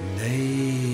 Hey